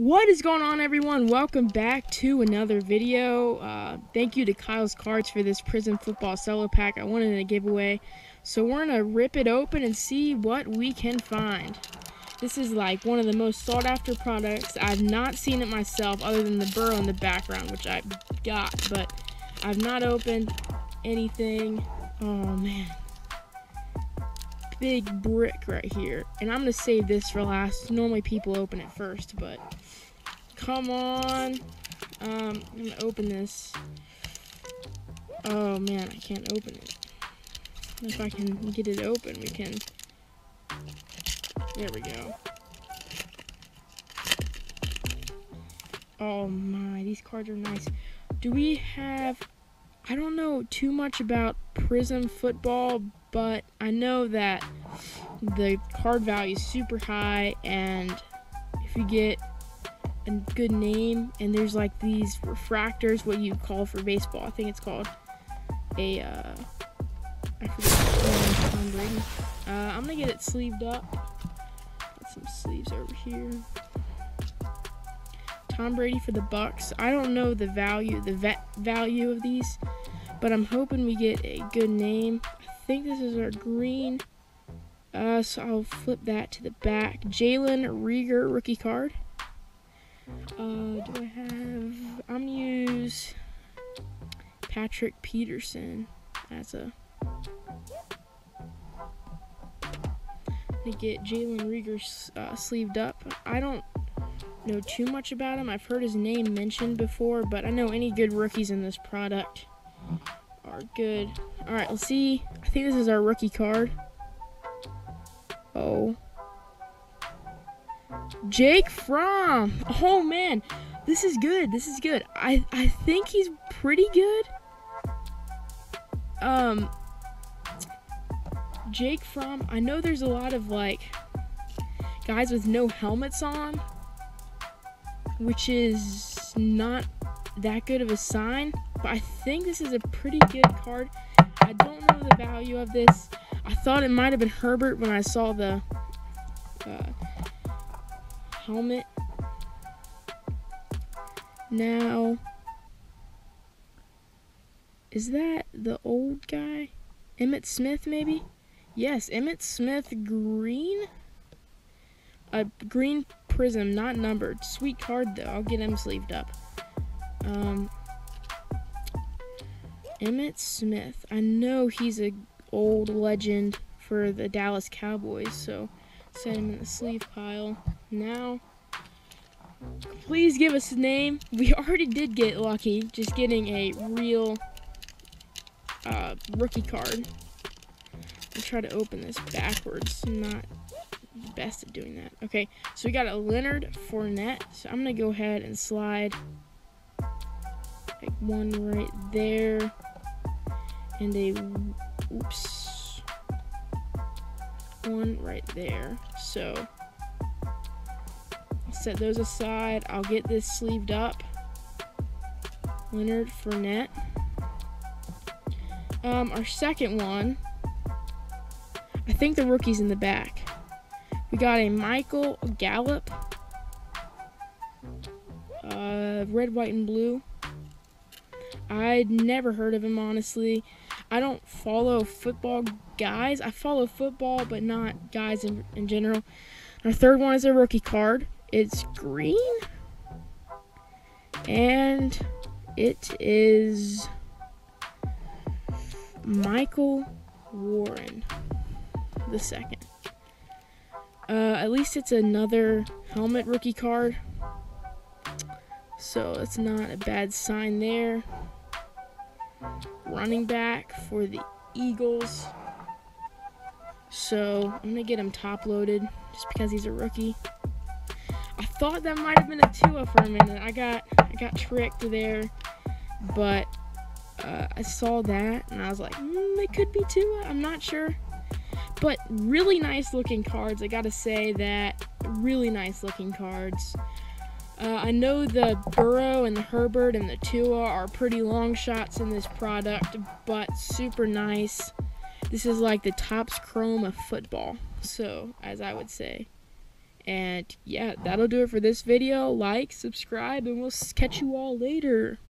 What is going on everyone? Welcome back to another video. Uh, thank you to Kyle's Kards for this Prism Football Cello Pack I wanted to give away. So we're going to rip it open and see what we can find. This is like one of the most sought after products. I've not seen it myself other than the Burrow in the background, which I got, but I've not opened anything. Oh man. Big brick right here. And I'm going to save this for last. Normally people open it first, but Come on. Um, I'm gonna open this. Oh man, I can't open it. If I can get it open, we can. There we go. Oh my, these cards are nice. Do we have. I don't know too much about Prism football, but I know that the card value is super high, and if you get a good name, and there's like these refractors, what you call for baseball. I think it's called a, uh, I forget Brady. Uh, I'm gonna get it sleeved up. Got some sleeves over here. Tom Brady for the Bucs. I don't know the value, the vet value of these, but I'm hoping we get a good name. I think this is our green. Uh, so I'll flip that to the back. Jalen Reagor rookie card. Uh, do I have? I'm gonna use Patrick Peterson as a. To get Jalen Reagor uh, sleeved up. I don't know too much about him. I've heard his name mentioned before, but I know any good rookies in this product are good. All right, let's see. I think this is our rookie card. Oh. Jake Fromm. Oh man, this is good. This is good. I I think he's pretty good. Um Jake Fromm, I know there's a lot of like guys with no helmets on, which is not that good of a sign, but I think this is a pretty good card. I don't know the value of this. I thought it might have been Herbert when I saw the uh, helmet. Now, is that the old guy? Emmitt Smith, maybe? Yes, Emmitt Smith green? A green prism, not numbered. Sweet card, though. I'll get him sleeved up. Um, Emmitt Smith. I know he's a old legend for the Dallas Cowboys, so set him in the sleeve pile. Now, please give us a name. We already did get lucky, just getting a real uh, rookie card. I'll try to open this backwards. Not best at doing that. Okay, so we got a Leonard Fournette. So I'm going to go ahead and slide like one right there. And a, oops, one right there. So set those aside. I'll get this sleeved up. Leonard Fournette. Um, our second one, I think the rookie's in the back. We got a Michael Gallup. Uh, red, white, and blue. I'd never heard of him, honestly. I don't follow football guys. I follow football, but not guys in, in general. Our third one is a rookie card. It's green. And it is Michael Warren the second. Uh, at least it's another helmet rookie card. So it's not a bad sign there. Running back for the Eagles. So I'm going to get him top loaded just because he's a rookie. I thought that might have been a Tua for a minute. I got I got tricked there, but uh, I saw that and I was like, mm, it could be Tua. I'm not sure, but really nice looking cards. I gotta say that really nice looking cards. Uh, I know the Burrow and the Herbert and the Tua are pretty long shots in this product, but super nice. This is like the Topps Chrome of football, so as I would say. And yeah, that'll do it for this video. Like, subscribe, and we'll catch you all later.